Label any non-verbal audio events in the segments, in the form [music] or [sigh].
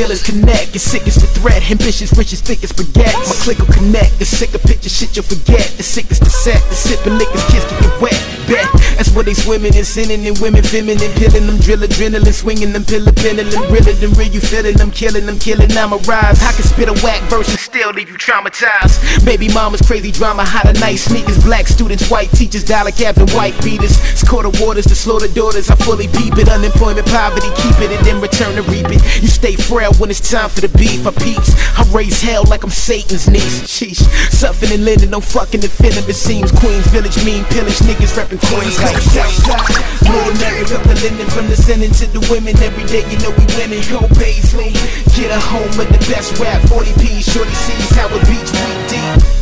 dealers connect. You're sick as the threat, ambitious, rich as thick as spaghetti. My click will connect, the sicker picture shit you'll forget. The sick the set, the sipping liquors kiss get wet. Bet what they swimming and sinning and women feminine, pilling them, drill adrenaline, swinging them, pillar pendulum, realer than real. You feeling them, killing them, killing. I'm a rise. I can spit a whack verse and still leave you traumatized. Baby mama's crazy drama, hot a night sneakers, black students, white teachers, dollar caps and white beaters. It's quarter waters to slow the daughters. I fully peep it, unemployment, poverty, keep it, and then return to reap it. You stay frail when it's time for the beef. I peeps, I raise hell like I'm Satan's niece. Sheesh, suffering and lending, no fucking defending. It seems Queens Village mean pillage niggas reppin' Queens like Southside. Blue America, the linen from the sending to the women. Every day you know we winning. Go Baisley, get a home with the best rap. 40p, shorty sees how it beats deep.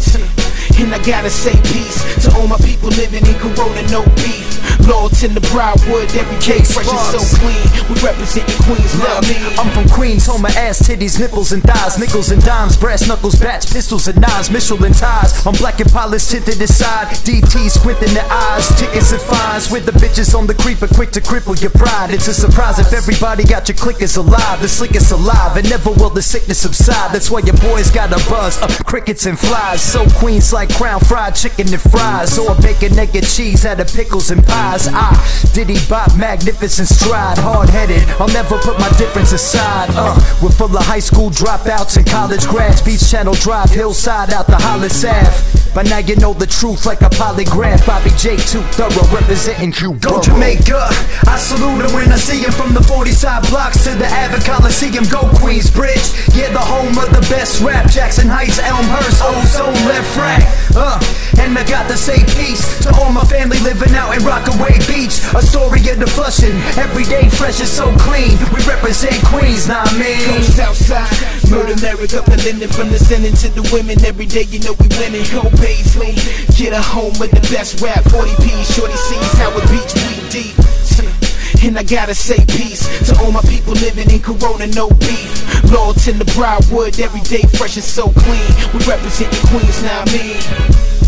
And I gotta say peace to all my people living in Corona, no beef. Laurelton the Briarwood, every case fresh and so clean. We representing Queens, love me. I'm from Queens, home of ass, titties, nipples and thighs, nickels and dimes, brass knuckles, bats, pistols and knives, Michelin ties. I'm black and polished, tinted aside, DT squinting the eyes, tickets and fines. With the bitches on the creeper, quick to cripple your pride. It's a surprise if everybody got your clickers alive. The slickest alive, and never will the sickness subside. That's why your boys got a buzz of crickets and flies. So Queens like crown fried chicken and fries, or bacon, naked cheese out of pickles and pies. I diddy bop, magnificent stride, hard headed. I'll never put my difference aside. Uh, we're full of high school dropouts and college grads. Beach Channel Drive, hillside out the Hollis Ave. By now you know the truth like a polygraph. Bobby J. Too thorough, representing you. Go Jamaica, I salute him when I see him from the 40 side blocks to the Avid Coliseum. Go Queensbridge, yeah, the home of the best rap. Jackson Heights, Elmhurst, Ozone, LeFrak. Uh, and I got to say peace to all my family living out in Rockaway Beach. A story of the flushing, every day fresh and so clean. We represent Queens, nah Go man. Southside, murder America, the linen from the sending to the women. Every day you know we winning. Go Baisley, get a home with the best rap. 40p, shorty sees how it beats we deep. And I gotta say peace to all my people living in Corona, no beef. Laurelton the Briarwood, every day fresh and so clean. We represent the Queens, now I mean.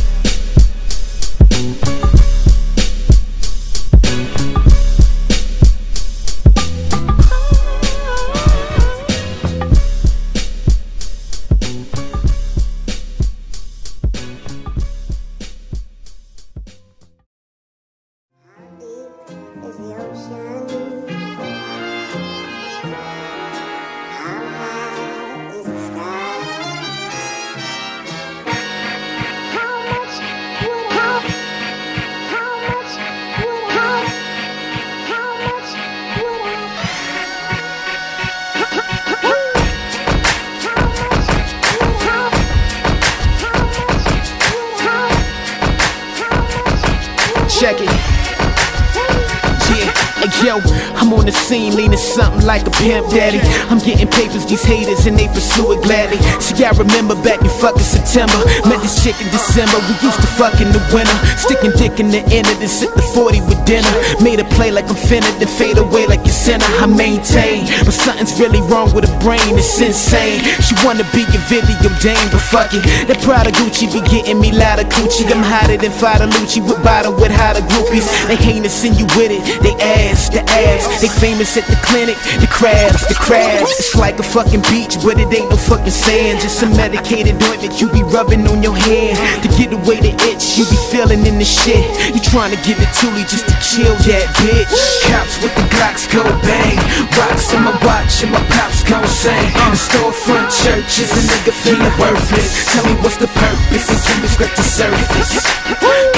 Yeah, hey, yo, I'm on the scene leaning something like a pimp daddy. I'm getting papers, these haters, and they pursue it gladly. See, I remember back in fucking September. Met this chick in December, we used to fuck in the winter. Sticking dick in the inner, then sit the 40 with dinner. Made a play like I'm finna, then fade away like a sinner. I maintain, but something's really wrong with her brain, it's insane. She wanna be a video dame, but fuck it. That Prada Gucci be getting me louder coochie. I'm hotter than Fada Lucci with bottom with hotter groupies. They heinous and you with it. They ass, the abs. They famous at the clinic. The crabs, the crabs. It's like a fucking beach, but it ain't no fucking sand. Just some medicated ointment you be rubbing on your hand to get away the itch you be feeling in the shit. You trying to give it to me just to kill that bitch. Cops with the Glocks go bang. Rocks in my watch and my pops gon' sing. The storefront church is a nigga feeling worthless. Tell me what's the purpose and can we scratch the surface?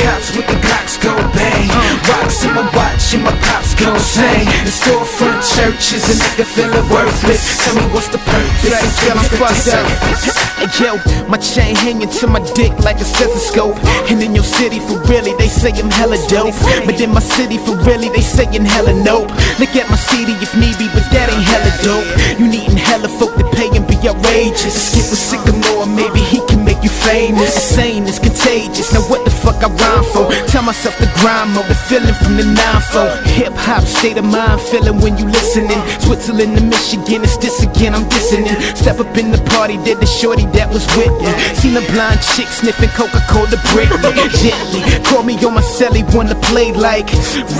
Cops with the Glocks go bang. Rocks in my watch and my pops gon' sing. The storefront church is a nigga feeling worthless. Tell me what's the purpose and can we scratch the surface? Hey yo, my chain hanging to my dick like a stethoscope. And in your city for really, they say I'm hella dope. But in my city for really, they saying hella nope. Look at my city if need be, but that ain't hella dope. You needin' hella folk to pay and be outrageous. Skip with sycamore, maybe he can make you famous. Insane is contagious. Now what the fuck I rhyme for? Tell myself the grind mode, the feeling from the ninefold. Hip hop state of mind, feeling when you listening. Switzerland to Michigan, it's this again, I'm dissing. Step up in the party, did the shorty that was with me. Seen a blind chick sniffing Coca-Cola Britney. Gently, call me on my celly, wanna play like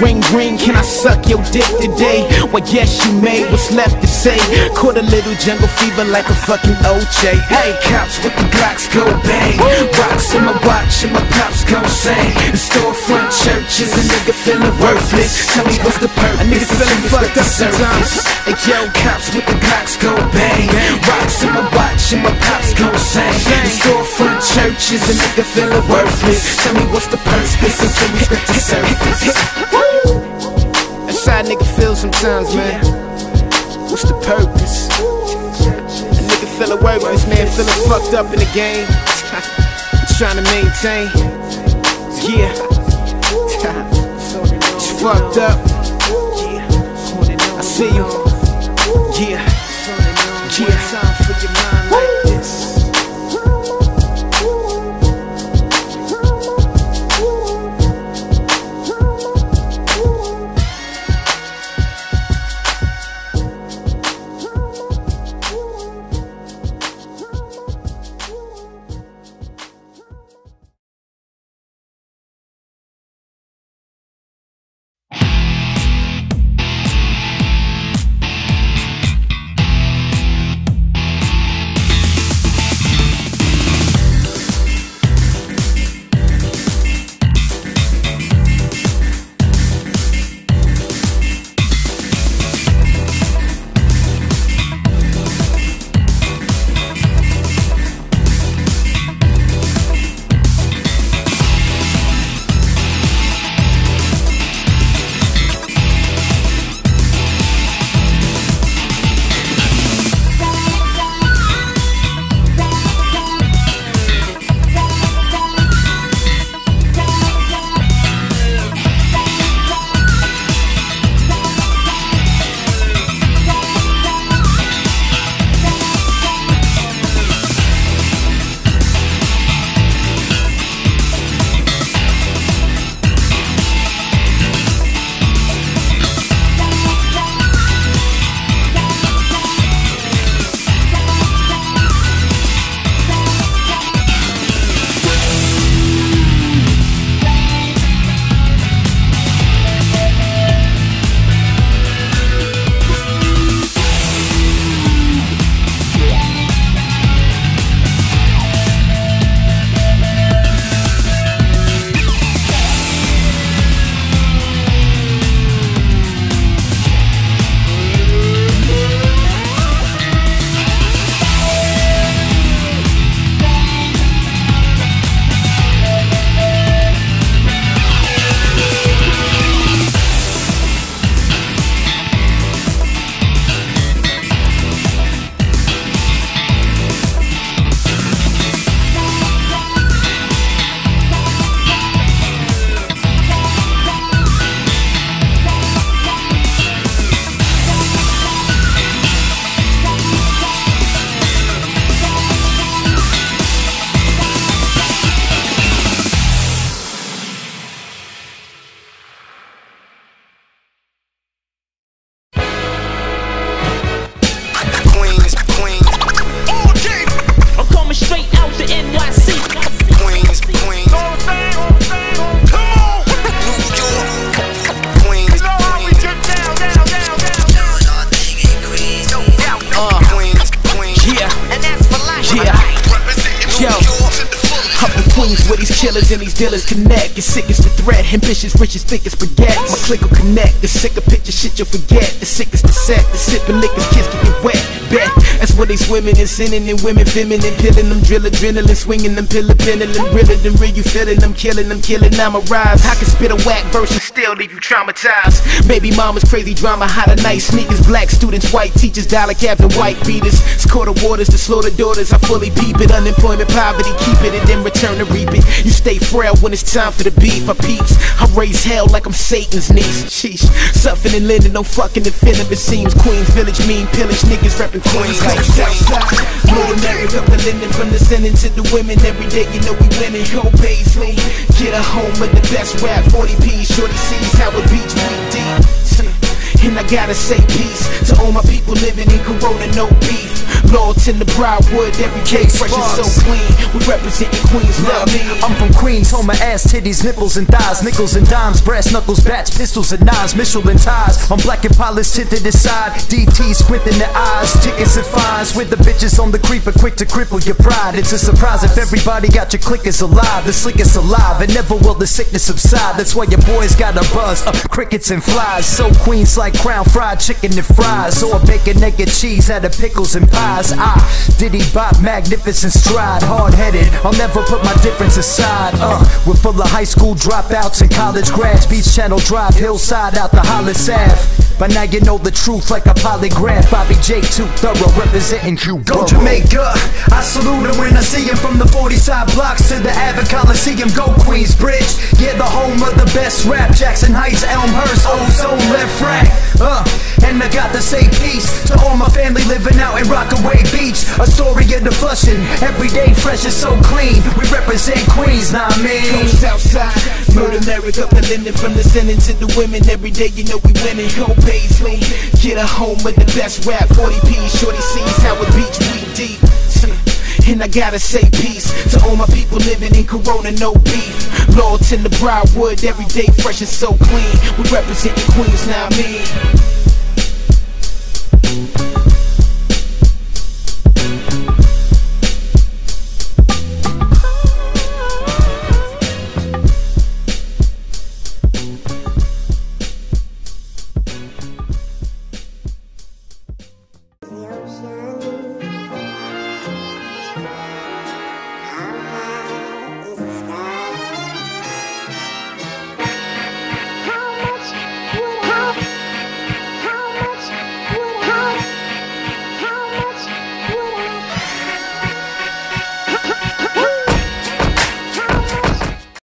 Ring ring, can I suck your dick today? Well, yes you may, what's left to say? Caught a little jungle fever like a fucking OJ. Hey, cops with the Glocks go bang. Rocks in my watch and my pops gon' sing. In storefront churches, a nigga feeling worthless. Tell me what's the purpose? A nigga feeling fucked up sometimes. Hey, yo, cops with the Glocks go bang. Rocks in my watch and my pops gon' sing. In storefront churches, a nigga feeling worthless. Tell me what's the purpose? And can we scratch the surface? [laughs] That's how nigga feel sometimes, man. What's the purpose? A nigga feeling worthless, man, feeling fucked up in the game. [laughs] Trying to maintain. Yeah. [laughs] It's fucked up. I see you. Yeah. Yeah. Killers and these dealers connect. You're sick as the threat, ambitious, rich riches, thick as spaghetti. My click will connect. The sicker picture shit you'll forget. The sick sickest the set. The sipping liquors, kids get wet. Bet that's where they swimming and sinning and women feminine, pilling them, drill adrenaline, swinging them, pillar pendulum, realer than real. You feeling them, killing them, killing. I'm a rise. I can spit a whack verse and still leave you traumatized. Baby mama's crazy drama, hot at night sneakers, black students, white teachers, dollar cabs and white beaters. Score the waters to slow the daughters. I fully peep it. Unemployment, poverty, keep it and then return to reap it. You stay frail when it's time for the beef. I peeps. I raise hell like I'm Satan's niece. Sheesh. Suffering and lending, no fucking defending. It seems Queens Village mean pillage niggas reppin' Queens. Southside, North America, the linen from the sending to the women. Every day, you know we winning. Go Baisley, get a home with the best rap. 40p, shorty sees how it beats we deep. And I gotta say peace to all my people living in Corona, no beef. Laurelton the Briarwood, every day fresh and so clean. We representing Queens, love me. I'm from Queens, home of ass, titties, nipples, and thighs. Nickels and dimes, brass knuckles, bats, pistols, and knives. Michelin ties. I'm black and polished, tinted inside. DT squinting the eyes. Tickets and fines. With the bitches on the creeper, quick to cripple your pride. It's a surprise if everybody got your clickers alive. The slickest alive, and never will the sickness subside. That's why your boys got a buzz of crickets and flies. So Queens like crown fried chicken and fries. Or bacon, naked cheese out of pickles and pies. Ah, Diddy Bop, magnificent stride. Hard headed, I'll never put my difference aside. Uh, we're full of high school dropouts and college grads. Beach Channel Drive, Hillside out the Hollis Ave. By now you know the truth like a polygraph. Bobby J. Too thorough, representing Cuba. Go Jamaica, I salute him when I see him from the 40 side blocks to the Avid Coliseum. Go Queensbridge, yeah, the home of the best rap. Jackson Heights, Elmhurst, Ozone, LeFrak. Uh, and I got to say peace to all my family living out in Rockaway Beach. A story of the flushing, every day fresh and so clean. We represent Queens, nah, Go man. Southside, North America, the linen from the sending to the women. Every day, you know we winning. Go Baisley, get a home with the best rap. 40p, shorty sees how it beats we deep. And I gotta say peace to all my people living in Corona, no beef. Laurelton the Briarwood, every day fresh and so clean. We representing Queens, now I mean.